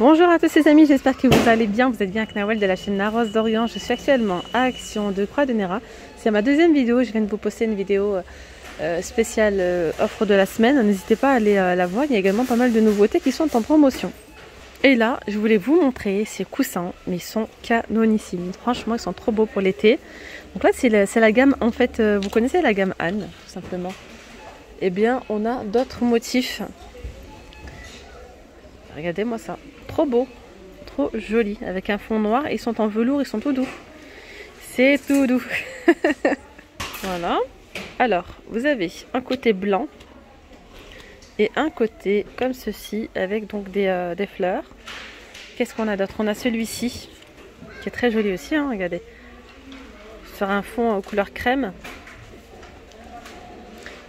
Bonjour à tous les amis, j'espère que vous allez bien. Vous êtes bien avec Nawel de la chaîne La Rose d'Orient. Je suis actuellement à Action de Croix de Néra. C'est ma deuxième vidéo. Je viens de vous poster une vidéo euh, spéciale euh, offre de la semaine. N'hésitez pas à aller euh, la voir. Il y a également pas mal de nouveautés qui sont en promotion. Et là, je voulais vous montrer ces coussins, mais ils sont canonissimes. Franchement, ils sont trop beaux pour l'été. Donc là, c'est la, gamme, en fait, vous connaissez la gamme Anne, tout simplement. Eh bien, on a d'autres motifs. Regardez-moi ça. Trop beau, trop joli, avec un fond noir. Ils sont en velours, ils sont tout doux. C'est tout doux. voilà. Alors, vous avez un côté blanc et un côté comme ceci, avec donc des, euh, fleurs. Qu'est-ce qu'on a d'autre? On a celui-ci, qui est très joli aussi, hein, regardez. Sur un fond aux couleur crème.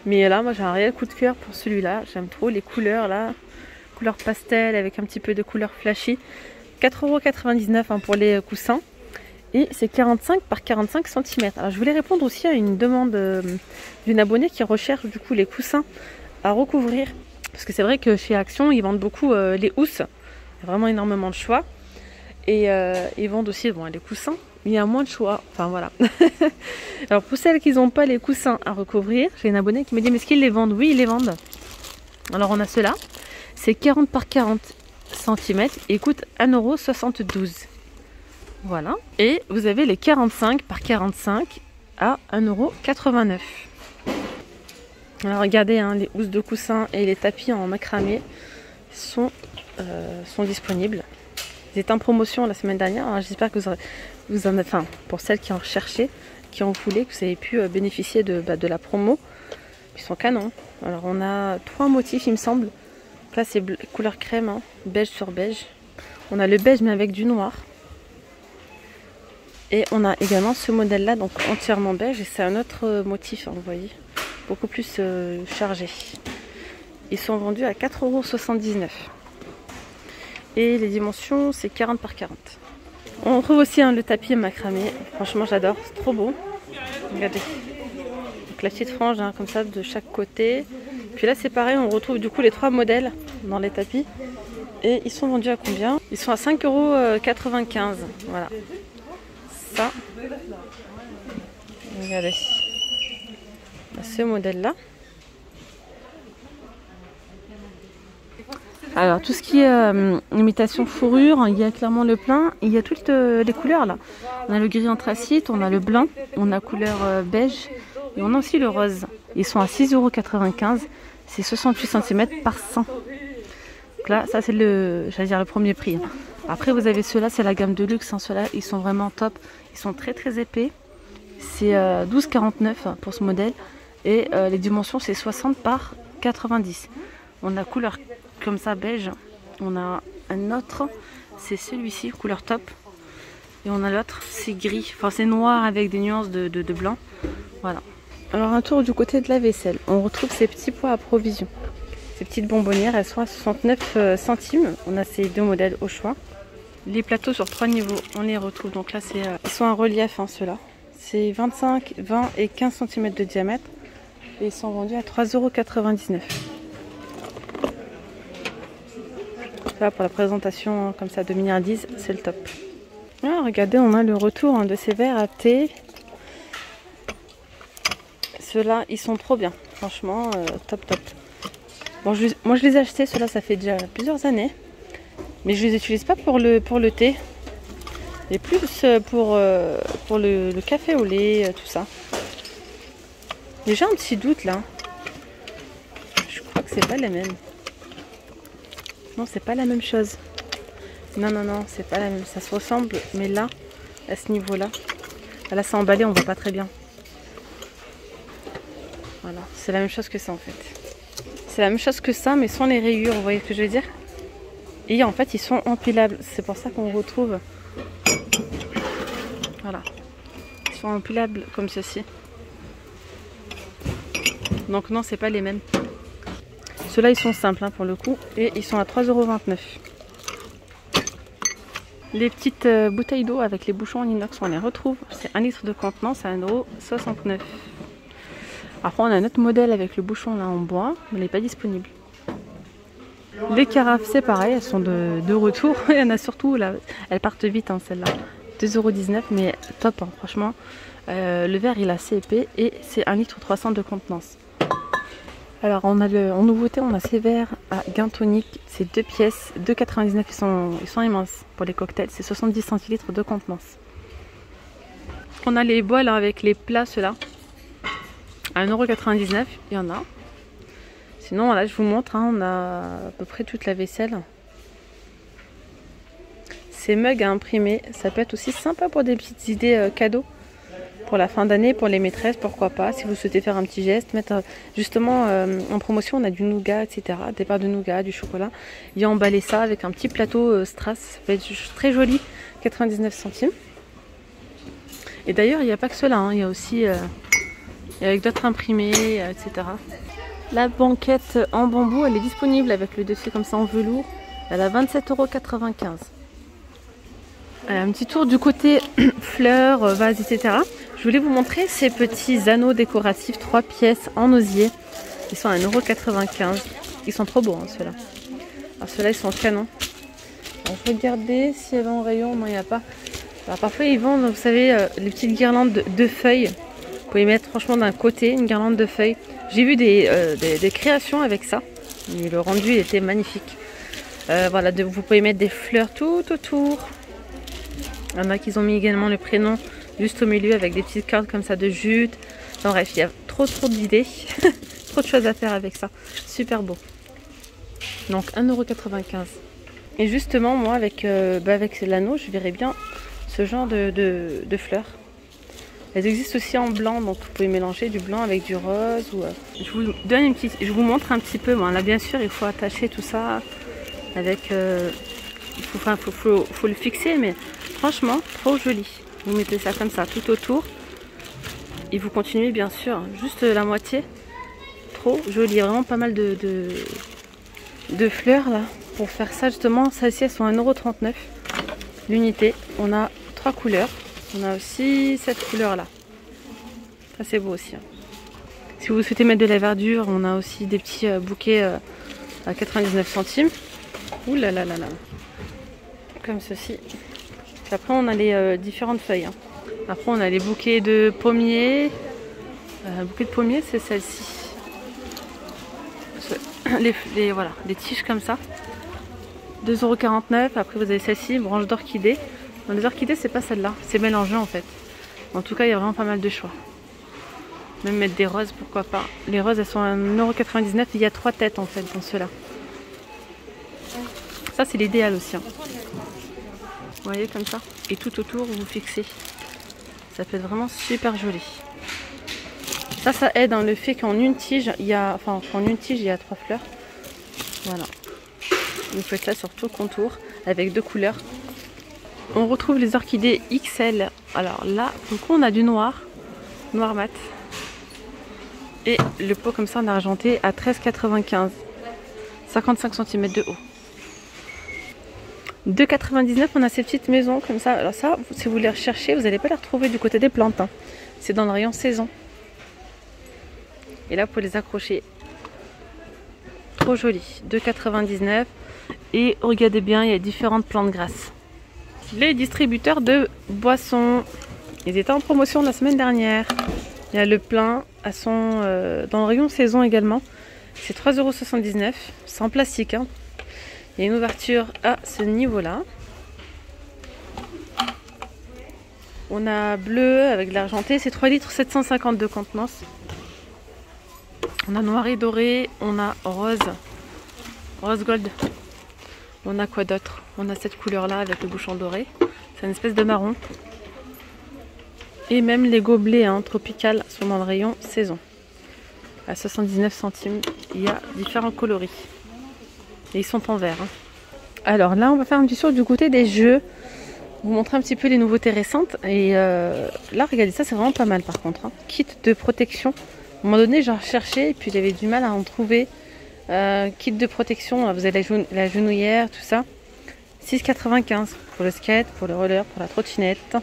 Mais là, moi j'ai un réel coup de cœur pour celui-là. J'aime trop les couleurs là couleur pastel avec un petit peu de couleur flashy. 4,99€ hein, pour les coussins. Et c'est 45 par 45 cm. Alors je voulais répondre aussi à une demande euh, d'une abonnée qui recherche du coup les coussins à recouvrir. Parce que c'est vrai que chez Action, ils vendent beaucoup euh, les housses. Il y a vraiment énormément de choix. Et euh, ils vendent aussi bon, les coussins. Mais il y a moins de choix. Enfin voilà. Alors pour celles qui n'ont pas les coussins à recouvrir, j'ai une abonnée qui me dit mais est-ce qu'ils les vendent? Oui, ils les vendent. Alors on a ceux-là. C'est 40 par 40 cm et coûte 1,72€. Voilà. Et vous avez les 45 par 45 à 1,89€. Alors regardez, hein, les housses de coussin et les tapis en macramé sont, euh, sont disponibles. Ils étaient en promotion la semaine dernière. J'espère que vous en avez, enfin, pour celles qui en recherchaient, qui en voulaient, que vous avez pu euh, bénéficier de, bah, de la promo. Ils sont canons. Alors on a trois motifs, il me semble. Là, c'est couleur crème, hein, beige sur beige. On a le beige, mais avec du noir. Et on a également ce modèle-là, donc entièrement beige. Et c'est un autre euh, motif, hein, vous voyez. Beaucoup plus euh, chargé. Ils sont vendus à 4,79€. Et les dimensions, c'est 40 par 40. On trouve aussi hein, le tapis macramé. Franchement, j'adore. C'est trop beau. Regardez. Donc la petite frange, comme ça, de chaque côté. Puis là c'est pareil, on retrouve du coup les trois modèles dans les tapis. Et ils sont vendus à combien? Ils sont à 5,95€. Voilà. Ça. Regardez. Ce modèle là. Alors tout ce qui est euh, imitation fourrure, il y a clairement le plein. Il y a toutes euh, les couleurs là. On a le gris anthracite, on a le blanc, on a couleur euh, beige et on a aussi le rose. Ils sont à 6,95€. C'est 68 cm par 100. Donc là, ça c'est le, dire le premier prix. Hein. Après, vous avez ceux-là, c'est la gamme de luxe. Hein. Ceux-là, ils sont vraiment top. Ils sont très très épais. C'est 12,49 euh, pour ce modèle. Et euh, les dimensions, c'est 60 par 90. On a couleur comme ça, beige. On a un autre, c'est celui-ci, couleur top. Et on a l'autre, c'est gris. Enfin, c'est noir avec des nuances de blanc. Voilà. Alors un tour du côté de la vaisselle, on retrouve ces petits pois à provision. Ces petites bonbonnières, elles sont à 69 euh, centimes. On a ces deux modèles au choix. Les plateaux sur trois niveaux, on les retrouve. Donc là, c'est, euh, ils sont en relief, hein, ceux-là. C'est 25, 20 et 15 cm de diamètre. Et ils sont vendus à 3,99€. Là, pour la présentation comme ça de milliardises, c'est le top. Ah, regardez, on a le retour hein, de ces verres à thé ceux-là, ils sont trop bien. Franchement, euh, top top. Bon, moi je les ai achetés, ceux-là, ça fait déjà plusieurs années. Mais je les utilise pas pour le, pour le thé. Et plus euh, pour, euh, pour le, café au lait, tout ça. Déjà un petit doute là. Je crois que c'est pas la même. Non, c'est pas la même chose. Non, non, non, c'est pas la même. Ça se ressemble, mais là, à ce niveau-là. Là, c'est emballé, on voit pas très bien. Voilà, c'est la même chose que ça en fait. C'est la même chose que ça, mais sans les rayures, vous voyez ce que je veux dire? Et en fait, ils sont empilables. C'est pour ça qu'on retrouve... Voilà. Ils sont empilables comme ceci. Donc non, c'est pas les mêmes. Ceux-là, ils sont simples hein, pour le coup. Et ils sont à 3,29€. Les petites euh, bouteilles d'eau avec les bouchons en inox, on les retrouve. C'est 1 litre de contenance à 1,69€. Après, on a un autre modèle avec le bouchon là en bois, mais il n'est pas disponible. Les carafes, c'est pareil, elles sont de, retour. Il y en a surtout, là, elles partent vite, hein, celles-là. 2,19€, mais top, hein, franchement. Euh, le verre, il est assez épais et c'est 1 litre 300 de contenance. Alors, on a le, en nouveauté, on a ces verres à gain tonique. C'est deux pièces, 2,99€. Ils sont, ils sont immenses pour les cocktails. C'est 70 centilitres de contenance. On a les bols avec les plats, ceux-là. À 1,99€, il y en a. Sinon, là, je vous montre, hein, on a à peu près toute la vaisselle. Ces mugs à imprimer, ça peut être aussi sympa pour des petites idées euh, cadeaux. Pour la fin d'année, pour les maîtresses, pourquoi pas. Si vous souhaitez faire un petit geste, mettre euh, justement euh, en promotion, on a du nougat, etc. Des barres de nougat, du chocolat. A emballé ça avec un petit plateau strass. Ça va être très joli, 99 centimes. Et d'ailleurs, il n'y a pas que cela, hein. il y a aussi avec d'autres imprimés, etc. La banquette en bambou, elle est disponible avec le dessus comme ça en velours. Elle a 27,95€. Un petit tour du côté fleurs, vases, etc. Je voulais vous montrer ces petits anneaux décoratifs, 3 pièces en osier. Ils sont à 1,95€. Ils sont trop beaux, hein, ceux-là. Alors ceux-là, ils sont canons. Alors, je regarder s'il y avait en rayon. Non, il n'y a pas. Alors, parfois, ils vendent, vous savez, euh, les petites guirlandes de feuilles pouvez mettre franchement d'un côté une guirlande de feuilles. J'ai vu euh, des, créations avec ça. Le rendu était magnifique. Euh, voilà, vous pouvez mettre des fleurs tout autour. Il y en a qui ont mis également le prénom juste au milieu avec des petites cartes comme ça de jute. bref, il y a trop trop d'idées. trop de choses à faire avec ça. Super beau. Donc 1,95€. Et justement, moi, avec, euh, bah, avec l'anneau, je verrais bien ce genre de fleurs. Elles existent aussi en blanc, donc vous pouvez mélanger du blanc avec du rose. Euh, je vous donne une petite, je vous montre un petit peu. Là, bien sûr, il faut attacher tout ça avec. Euh, il faut, le fixer, mais franchement, trop joli. Vous mettez ça comme ça tout autour. Et vous continuez, bien sûr, juste la moitié. Trop joli. Vraiment pas mal de, de, fleurs là pour faire ça justement. Celles-ci, elles sont à 1,39€ l'unité. On a trois couleurs. On a aussi cette couleur là. Ça c'est beau aussi. Hein. Si vous souhaitez mettre de la verdure, on a aussi des petits euh, bouquets euh, à 99 centimes. Ouh là là là là. Comme ceci. après on a les euh, différentes feuilles. Hein. Après on a les bouquets de pommiers. Un bouquet de pommiers c'est celle-ci. Les, voilà, des tiges comme ça. 2,49€. Après vous avez celle-ci, branche d'orchidée. Dans les orchidées, c'est pas celle-là. C'est mélangé en fait. En tout cas, il y a vraiment pas mal de choix. Même mettre des roses, pourquoi pas. Les roses, elles sont à 1,99€. Il y a trois têtes en fait dans ceux-là. Ça, c'est l'idéal aussi. Hein. Vous voyez comme ça. Et tout autour, vous fixez. Ça peut être vraiment super joli. Ça, ça aide dans le fait qu'en une tige, il y a, enfin, en une tige, il y a trois fleurs. Voilà. Vous faites ça sur tout le contour avec deux couleurs. On retrouve les orchidées XL. Alors là, pour le coup, on a du noir, noir mat. Et le pot comme ça en argenté à 13,95. 55 cm de haut. 2,99 on a ces petites maisons comme ça. Alors ça, si vous les recherchez, vous n'allez pas les retrouver du côté des plantes. Hein. C'est dans le rayon saison. Et là, pour les accrocher. Trop joli. 2,99. Et regardez bien, il y a différentes plantes grasses les distributeurs de boissons. Ils étaient en promotion la semaine dernière. Il y a le plein à son, euh, dans le rayon saison également. C'est 3,79€. C'est en plastique. Hein. Il y a une ouverture à ce niveau-là. On a bleu avec l'argenté. C'est 3 litres 750 de contenance. On a noir et doré. On a rose. Rose gold. On a quoi d'autre? On a cette couleur là avec le bouchon doré. C'est une espèce de marron. Et même les gobelets hein, tropical sont dans le rayon saison. À 79 centimes, il y a différents coloris. Et ils sont en vert. Hein. Alors là, on va faire un petit tour du côté des jeux. Vous montrer un petit peu les nouveautés récentes. Et euh, là, regardez, ça c'est vraiment pas mal par contre. Hein. Kit de protection. À un moment donné, j'en recherchais et puis j'avais du mal à en trouver. Euh, kit de protection, vous avez la, genouillère, tout ça. 6,95 pour le skate, pour le roller, pour la trottinette.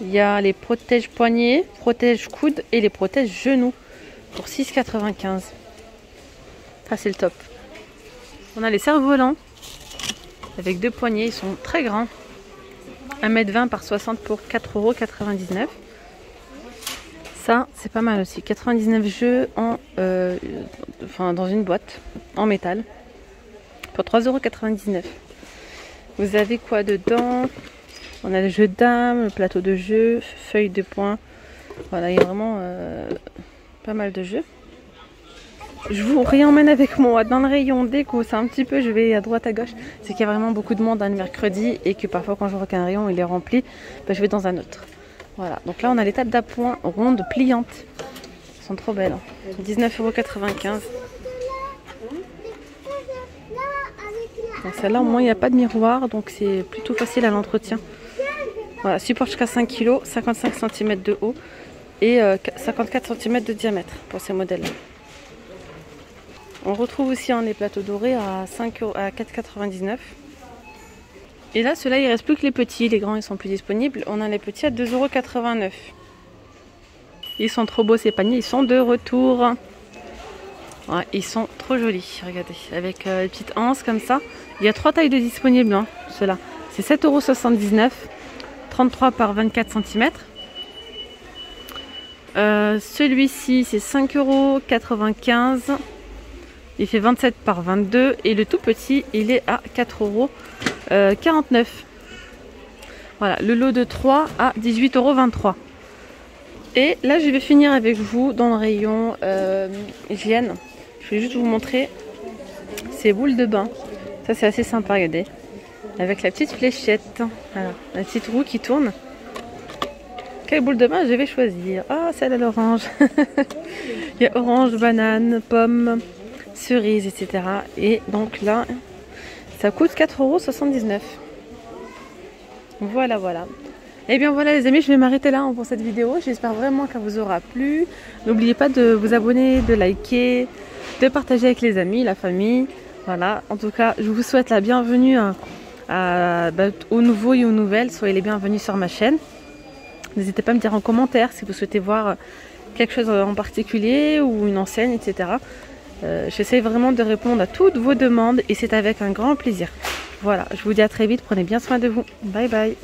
Il y a les protèges poignets, protèges coudes et les protèges genoux pour 6,95. Ça c'est le top. On a les cerfs-volants avec deux poignées, ils sont très grands. 1m20 par 60 pour 4,99€. Ça, c'est pas mal aussi. 99 jeux en, euh, enfin, dans une boîte en métal pour 3,99€. Vous avez quoi dedans? On a le jeu dames, le plateau de jeu, feuille de poing. Voilà, il y a vraiment euh, pas mal de jeux. Je vous réemmène avec moi dans le rayon déco. C'est un petit peu, je vais à droite à gauche. C'est qu'il y a vraiment beaucoup de monde un mercredi et que parfois quand je vois qu'un rayon il est rempli, bah, je vais dans un autre. Voilà, donc là on a les tables d'appoint rondes pliantes. Elles sont trop belles. 19,95€. Hein. Celle-là au moins il n'y a pas de miroir, donc c'est plutôt facile à l'entretien. Voilà, support jusqu'à 5 kg, 55 cm de haut et 54 euh, cm de diamètre pour ces modèles-là. On retrouve aussi les plateaux dorés à, 5 à 4,99 Et là, ceux-là, il reste plus que les petits. Les grands, ils sont plus disponibles. On a les petits à 2,89€. Ils sont trop beaux ces paniers. Ils sont de retour. Ils sont trop jolis. Regardez. Avec euh, les petites anses comme ça. Il y a trois tailles de disponibles. Hein, ceux-là. C'est 7,79€. 33 par 24 cm. Euh, celui-ci, c'est 5,95€. Il fait 27 par 22 et le tout petit, il est à 4,49 euros. Voilà, le lot de 3 à 18,23 euros. Et là, je vais finir avec vous dans le rayon euh, hygiène. Je vais juste vous montrer ces boules de bain. Ça, c'est assez sympa, regardez. Avec la petite fléchette. Voilà, la petite roue qui tourne. Quelle boule de bain je vais choisir? Ah, celle à l'orange. Il y a orange, banane, pomme, cerises, etc. Et donc là, ça coûte 4,79€. Voilà, voilà. Et eh bien voilà les amis, je vais m'arrêter là pour cette vidéo. J'espère vraiment qu'elle vous aura plu. N'oubliez pas de vous abonner, de liker, de partager avec les amis, la famille. Voilà, en tout cas, je vous souhaite la bienvenue à, bah, aux nouveaux et aux nouvelles. Soyez les bienvenus sur ma chaîne. N'hésitez pas à me dire en commentaire si vous souhaitez voir quelque chose en particulier ou une enseigne, etc. Euh, j'essaie vraiment de répondre à toutes vos demandes et c'est avec un grand plaisir. Voilà, je vous dis à très vite, prenez bien soin de vous. Bye bye